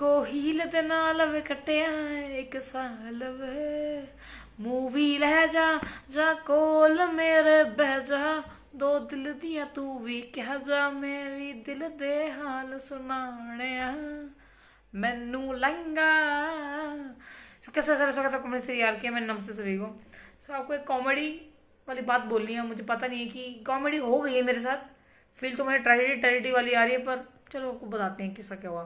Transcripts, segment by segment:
ਇੱਕੋ ਹੀਲ ਦੇ ਨਾਲ ਵੇ ਕੱਟਿਆ ਇੱਕ ਸਾਲ ਵੇ ਮੂਵੀ ਲੈ ਜਾ ਜਾ ਕੋਲ ਮੇਰੇ ਬਹਿ ਜਾ ਦੋ ਦਿਲ ਦੀਆਂ ਤੂੰ ਵੀ ਕਹਿ ਜਾ ਮੇਰੀ ਦਿਲ ਦੇ ਹਾਲ ਸੁਣਾਣਿਆ ਮੈਨੂੰ लंगा सो कैसे सर स्वागत है कॉमेडी से यार किया मैं नमस्ते सभी को सो आपको एक कॉमेडी वाली बात बोलनी है मुझे पता नहीं है कि कॉमेडी हो गई है मेरे साथ फील तो मेरी ट्रेजिडी ट्रेजिडी वाली आ रही है पर चलो आपको बताते हैं किसका क्या हुआ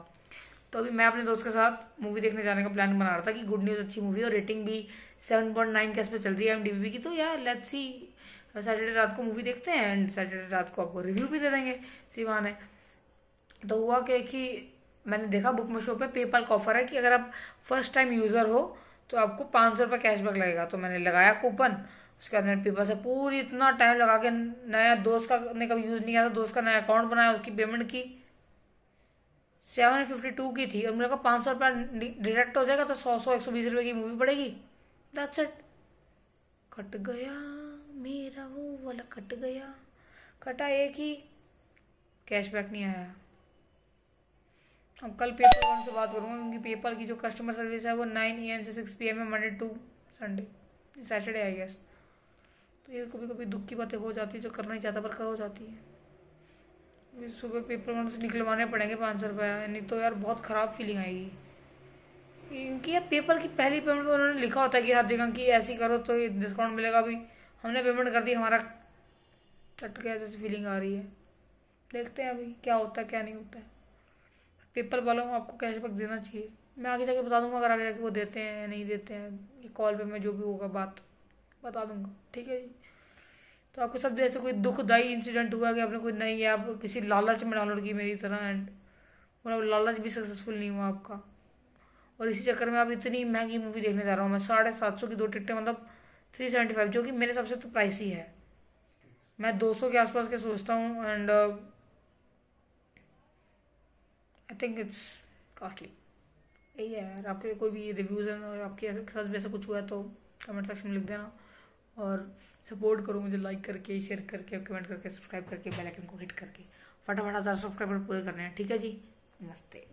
तो अभी मैं अपने दोस्त के साथ मूवी देखने जाने का प्लान बना रहा था कि गुड न्यूज़ अच्छी मूवी और रेटिंग भी सेवन पॉइंट नाइन कैस पे चल रही है एम डी की। तो यार लेट्स सी सैटरडे रात को मूवी देखते हैं एंड सैटरडे रात को आपको रिव्यू भी दे देंगे सिवान है। तो हुआ क्या कि मैंने देखा बुक में शो पे पेपाल का ऑफ़र है कि अगर आप फ़र्स्ट टाइम यूज़र हो तो आपको पाँच सौ रुपये कैशबैक लगेगा। तो मैंने लगाया कूपन उसके बाद मैंने पेपर से पूरी इतना टाइम लगा के नया दोस्त का, ने कभी यूज़ नहीं किया था, दोस्त का नया अकाउंट बनाया, उसकी पेमेंट की। सेवन फिफ्टी टू की थी, और मेरे को पाँच सौ रुपया डिडक्ट हो जाएगा तो सौ सौ, एक सौ बीस रुपये की मूवी पड़ेगी। दैट्स इट कट गया मेरा वो वाला, कट गया। कटा एक ही। कैशबैक नहीं आया। अब कल पेपर वन से बात करूँगा, क्योंकि पेपर की जो कस्टमर सर्विस है वो नाइन ए एम से सिक्स पी एम है Monday to Sunday Saturday I guess तो ये कभी कभी दुख की बातें हो जाती है, जो करना ही चाहता पर हो जाती है। सुबह पेपर वन से निकलवाने पड़ेंगे पाँच सौ रुपये। नहीं तो यार बहुत ख़राब फीलिंग आएगी। क्योंकि यार पेपर की पहली पेमेंट उन्होंने लिखा होता है कि हर जगह की ऐसी करो तो डिस्काउंट मिलेगा अभी। हमने पेमेंट कर दी, हमारा कट गया जैसी फीलिंग आ रही है। देखते हैं अभी क्या होता है, क्या नहीं होता है। पेपर वालों को आपको कैशबैक देना चाहिए। मैं आगे जाके बता दूँगा, अगर आगे जाके वो देते हैं या नहीं देते हैं कॉल पे मैं जो भी होगा बात बता दूँगा। ठीक है जी? तो आपके साथ भी ऐसे कोई दुखदायी इंसिडेंट हुआ कि आपने कोई नहीं या आप किसी लालच में डाउनलोड की मेरी तरह एंड मतलब लालच भी सक्सेसफुल नहीं हुआ आपका। और इसी चक्कर में आप इतनी महँगी मूवी देखने जा रहा हूँ। मैं साढ़े सात सौ की दो टिकटें मतलब थ्री सेवेंटी फाइव जो कि मेरे सबसे तो प्राइस ही। है मैं दो सौ के आसपास के सोचता हूँ and I think it's costly यही है यार, आपके कोई भी रिव्यूज़ हैं और आपके साथ भी ऐसा कुछ हुआ है तो कमेंट सेक्शन में लिख देना। और सपोर्ट करो मुझे लाइक करके शेयर करके कमेंट करके सब्सक्राइब करके बेल आइकन को हिट करके। फटाफट हज़ार सब्सक्राइबर पूरे करने हैं, ठीक है जी? नमस्ते।